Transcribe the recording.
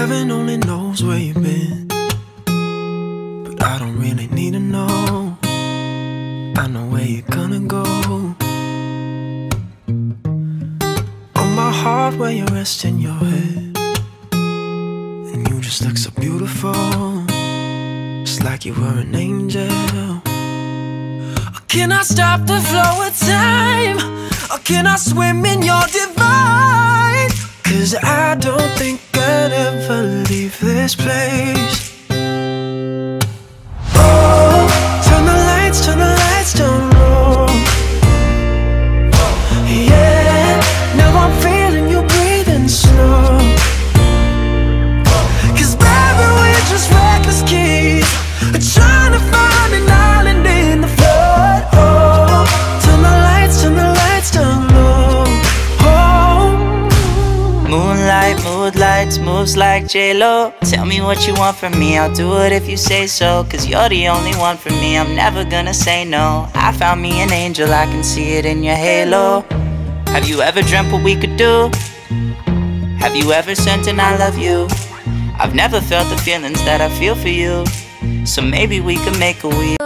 Heaven only knows where you've been. But I don't really need to know. I know where you're gonna go. On my heart, where you're resting your head. And you just look so beautiful. Just like you were an angel. Can I stop the flow of time? Or can I swim in your divine? Cause I don't this place. Moonlight, mood lights, moves like J-Lo. Tell me what you want from me, I'll do it if you say so. Cause you're the only one for me, I'm never gonna say no. I found me an angel, I can see it in your halo. Have you ever dreamt what we could do? Have you ever sent an I love you? I've never felt the feelings that I feel for you. So maybe we could make a we